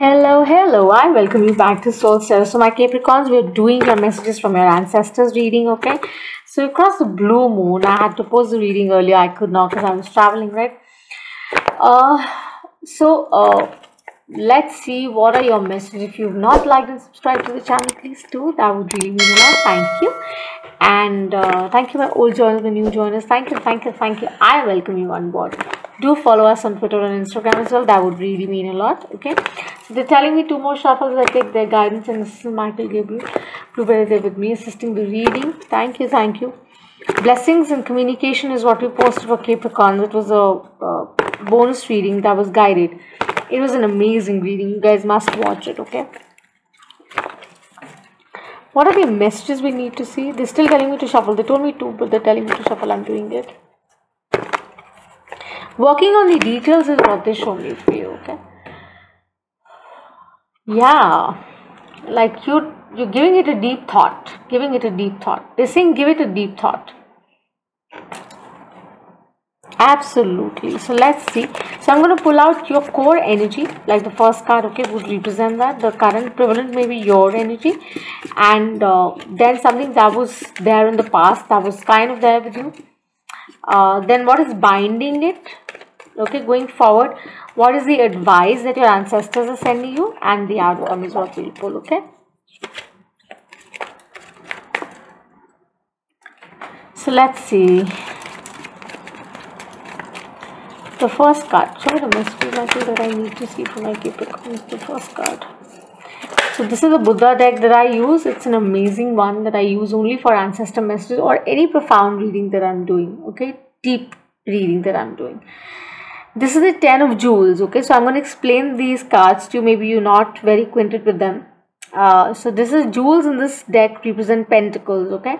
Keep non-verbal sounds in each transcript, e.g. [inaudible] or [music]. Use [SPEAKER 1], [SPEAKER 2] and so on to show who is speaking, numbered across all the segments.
[SPEAKER 1] Hello, hello. I welcome you back to Soul Cell. So, my Capricorns, we're doing your messages from your ancestors reading, okay? So, across the blue moon, I had to post the reading earlier. I could not because I was traveling, right? Uh, so, uh, let's see what are your messages. If you've not liked and subscribed to the channel, please do. That would really mean a lot. Thank you. And uh, thank you, my old joiners, the new joiners. Thank you, thank you, thank you. I welcome you on board. Do follow us on Twitter and Instagram as well. That would really mean a lot. Okay. So they're telling me two more shuffles. I take their guidance, and this is Michael Gabriel. Blueberry there with me, assisting the reading. Thank you, thank you. Blessings and communication is what we posted for Capricorn. It was a, a bonus reading that was guided. It was an amazing reading. You guys must watch it. Okay. What are the messages we need to see? They're still telling me to shuffle. They told me to, but they're telling me to shuffle. I'm doing it. Working on the details is what they show me for you, okay? Yeah. Like you you're giving it a deep thought. Giving it a deep thought. They're saying give it a deep thought. Absolutely. So let's see. So I'm going to pull out your core energy, like the first card, okay, would represent that. The current prevalent may be your energy, and uh, then something that was there in the past that was kind of there with you. Uh, then what is binding it? Okay, going forward, what is the advice that your ancestors are sending you, and the outcome is what we'll pull. Okay. So let's see. The first card. Show the mystery message that I need to see for my Capricorn. The first card. So this is the Buddha deck that I use. It's an amazing one that I use only for ancestor messages or any profound reading that I'm doing. Okay, deep reading that I'm doing. This is the Ten of Jewels. Okay, so I'm going to explain these cards to you. Maybe you're not very acquainted with them. Uh, so this is jewels in this deck represent pentacles. Okay,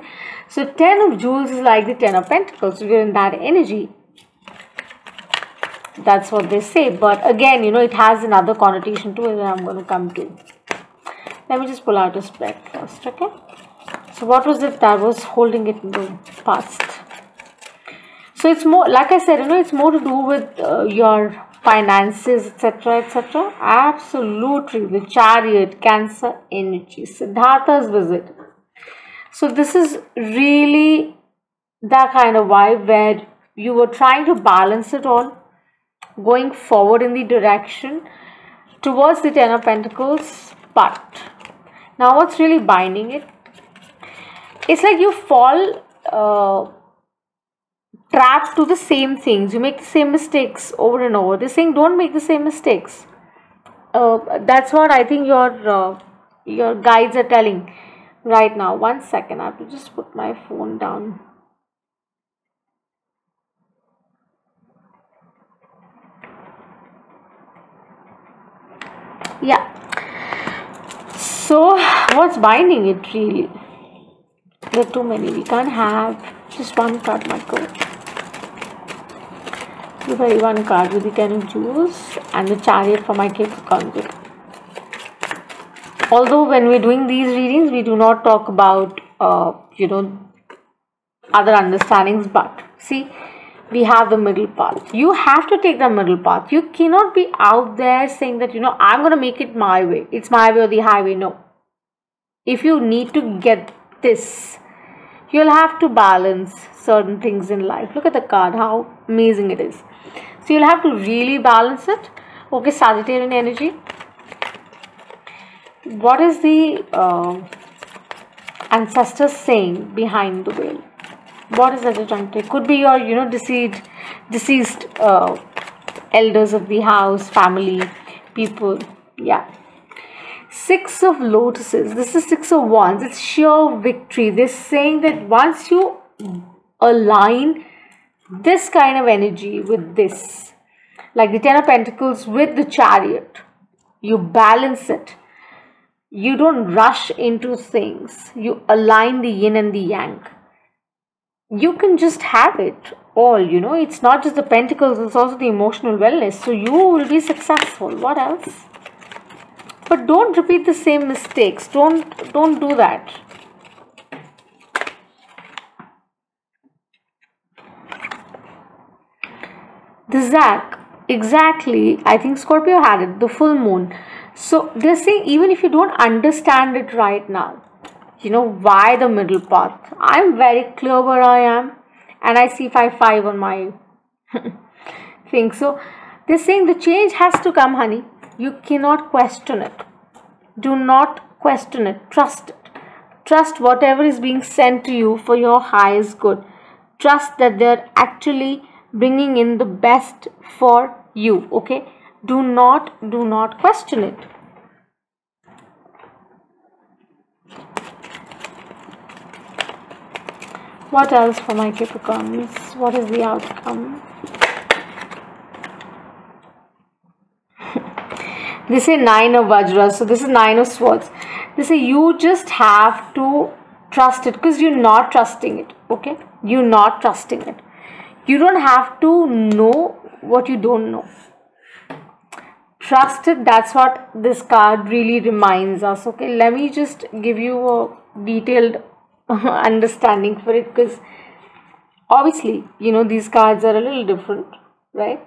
[SPEAKER 1] so Ten of Jewels is like the Ten of Pentacles. So you're in that energy that's what they say. But again you know it has another connotation to it that i'm going to come to. Let me just pull out a spread first okay so what was it that was holding it in the past? So it's more like i said you know it's more to do with uh, your finances etc etc absolutely the chariot cancer energy. Siddhartha's visit. So this is really that kind of vibe where you were trying to balance it all going forward in the direction towards the ten of pentacles but now what's really binding it? It's like you fall uh, trapped to the same things. You make the same mistakes over and over. They're saying don't make the same mistakes. Uh, that's what i think your uh, your guides are telling right now. One second i have to just put my phone down yeah. So what's binding it really? There are too many. We can't have just one card michael. You buy one card with the ten of jewels and the chariot for my capricorn although when we're doing these readings we do not talk about uh, you know other understandings but see we have the middle path. You have to take the middle path. You cannot be out there saying that, you know, I'm going to make it my way. It's my way or the highway. No. If you need to get this, you'll have to balance certain things in life. Look at the card, how amazing it is. So you'll have to really balance it. Okay, Sagittarian energy. What is the uh, ancestors saying behind the veil? What is that you're trying to could be your you know deceased deceased uh, elders of the house family people. Yeah. Six of lotuses. This is six of wands. It's sheer victory. They're saying that once you align this kind of energy with this like the ten of pentacles with the chariot you balance it. You don't rush into things. You align the yin and the yang you can just have it all you know. It's not just the pentacles it's also the emotional wellness. So you will be successful. What else? But don't repeat the same mistakes. Don't don't do that. The zack exactly. I think scorpio had it. The full moon. So they're saying even if you don't understand it right now, you know, why the middle path? I'm very clear where I am and I see 5 5 on my [laughs] thing. So they're saying the change has to come, honey. You cannot question it. Do not question it. Trust it. Trust whatever is being sent to you for your highest good. Trust that they're actually bringing in the best for you. Okay? Do not, do not question it. What else for my Capricorns? What is the outcome? [laughs] this is nine of Vajras, so this is nine of swords. They say you just have to trust it because you're not trusting it. Okay, you're not trusting it. You don't have to know what you don't know. Trust it. That's what this card really reminds us. Okay, let me just give you a detailed [laughs] understanding for it because obviously you know these cards are a little different right?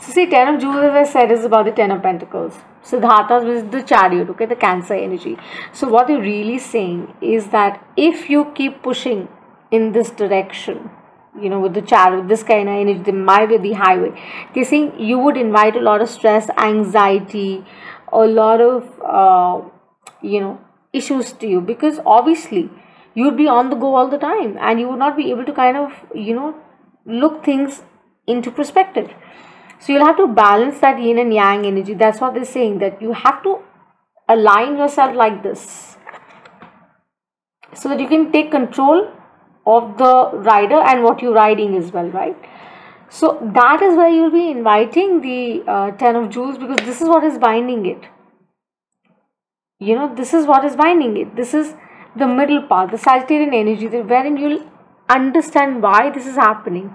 [SPEAKER 1] So see ten of jewels as i said is about the ten of pentacles. Siddhartha is the chariot okay the cancer energy. So what you're really saying is that if you keep pushing in this direction you know with the chariot this kind of energy the my way the highway. They're saying you would invite a lot of stress anxiety a lot of uh, you know issues to you because obviously you would be on the go all the time and you would not be able to kind of you know look things into perspective. So you'll have to balance that yin and yang energy. That's what they're saying that you have to align yourself like this so that you can take control of the rider and what you're riding as well right? So that is where you'll be inviting the uh, ten of jewels because this is what is binding it you know this is what is binding it. This is the middle part the sagittarian energy wherein you'll understand why this is happening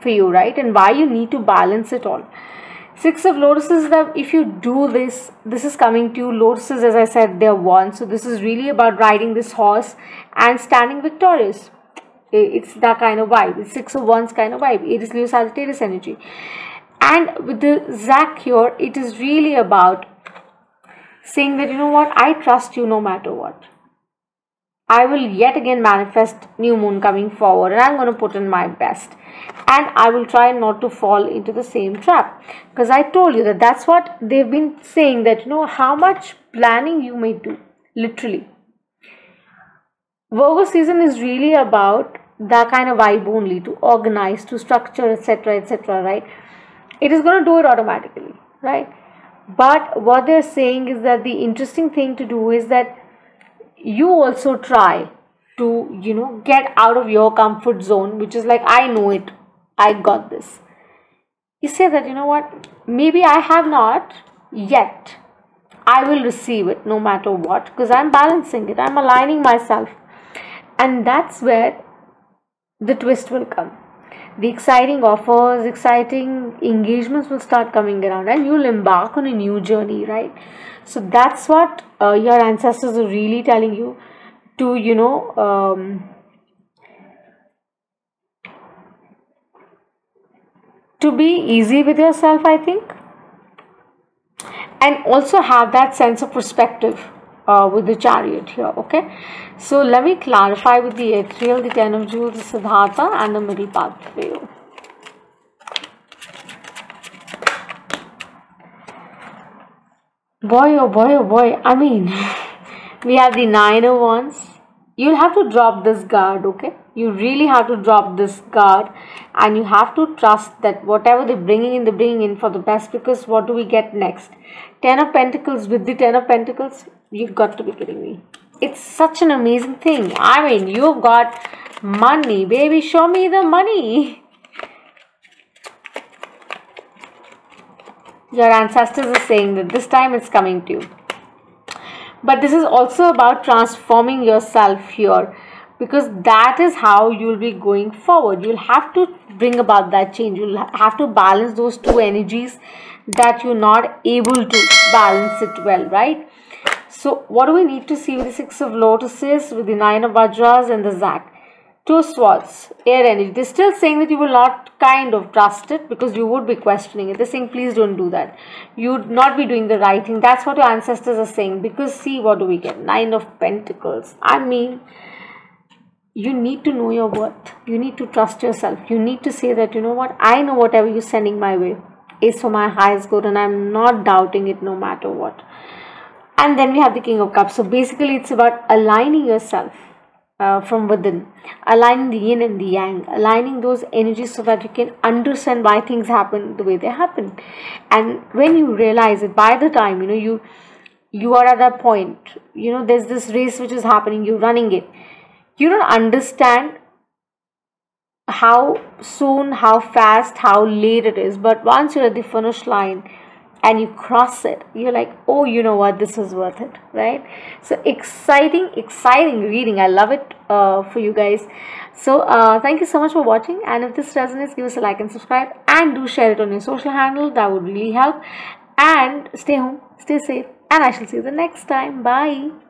[SPEAKER 1] for you right? And why you need to balance it all. Six of lotuses that if you do this this is coming to you. Lotuses as i said they're one. So this is really about riding this horse and standing victorious. It's that kind of vibe. It's six of wands kind of vibe. It is leo sagittarius energy. And with the zach here it is really about saying that, you know what, I trust you no matter what. I will yet again manifest new moon coming forward and I'm going to put in my best. And I will try not to fall into the same trap. Because I told you that that's what they've been saying that, you know, how much planning you may do. Literally. Virgo season is really about that kind of vibe only to organize, to structure, etc. etc. right? It is going to do it automatically, right? But what they're saying is that the interesting thing to do is that you also try to you know get out of your comfort zone which is like i know it. I got this. You say that you know what? Maybe i have not yet. I will receive it no matter what because i'm balancing it. I'm aligning myself. And that's where the twist will come the exciting offers, exciting engagements will start coming around, and you'll embark on a new journey, right? So that's what uh, your ancestors are really telling you to, you know, um, to be easy with yourself, I think, and also have that sense of perspective uh, with the chariot here okay? So let me clarify with the ethereal the ten of jewels the siddhartha and the middle path for you. Boy oh boy oh boy i mean [laughs] we have the nine of wands you'll have to drop this guard okay? You really have to drop this guard and you have to trust that whatever they're bringing in they're bringing in for the best because what do we get next? Ten of pentacles with the ten of pentacles You've got to be kidding me. It's such an amazing thing. I mean, you've got money. Baby, show me the money. Your ancestors are saying that this time it's coming to you. But this is also about transforming yourself here because that is how you'll be going forward. You'll have to bring about that change. You'll have to balance those two energies that you're not able to balance it well, right? So what do we need to see with the Six of Lotuses, with the Nine of Vajras and the Zac? two swords air energy. They're still saying that you will not kind of trust it because you would be questioning it. They're saying please don't do that. You would not be doing the right thing. That's what your ancestors are saying because see what do we get? Nine of pentacles. I mean you need to know your worth. You need to trust yourself. You need to say that you know what? I know whatever you're sending my way is for my highest good and i'm not doubting it no matter what and then we have the king of cups so basically it's about aligning yourself uh, from within aligning the yin and the yang aligning those energies so that you can understand why things happen the way they happen and when you realize it by the time you know you you are at that point you know there's this race which is happening you're running it you don't understand how soon, how fast, how late it is. But once you're at the finish line and you cross it, you're like, oh, you know what, this is worth it, right? So exciting, exciting reading. I love it uh, for you guys. So uh, thank you so much for watching. And if this resonates, give us a like and subscribe. And do share it on your social handle. That would really help. And stay home, stay safe. And I shall see you the next time. Bye.